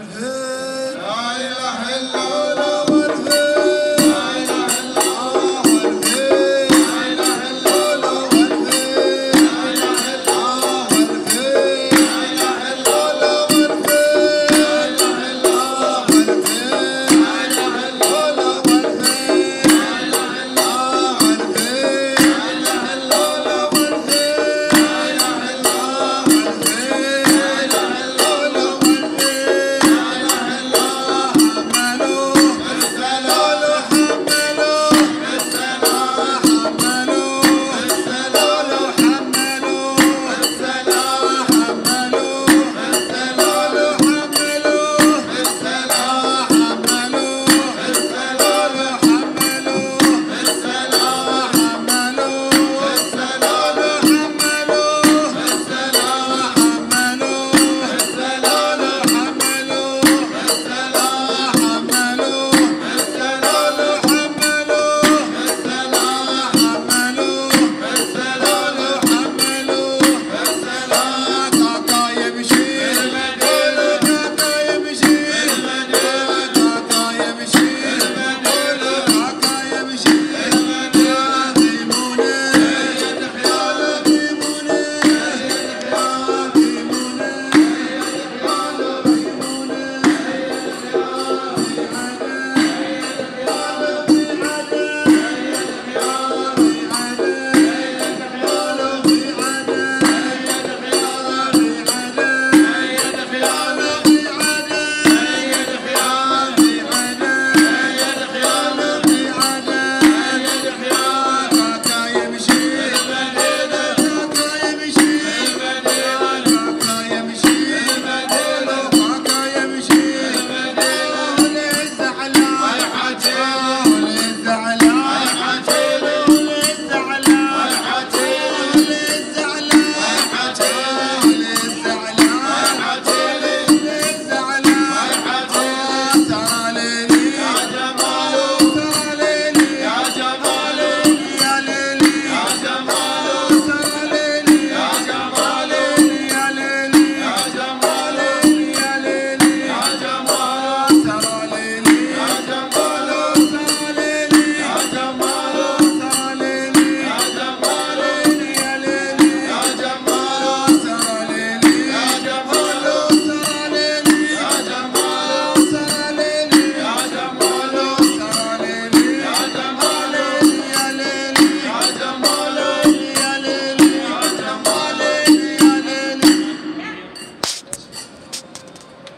لا إله إلا الله.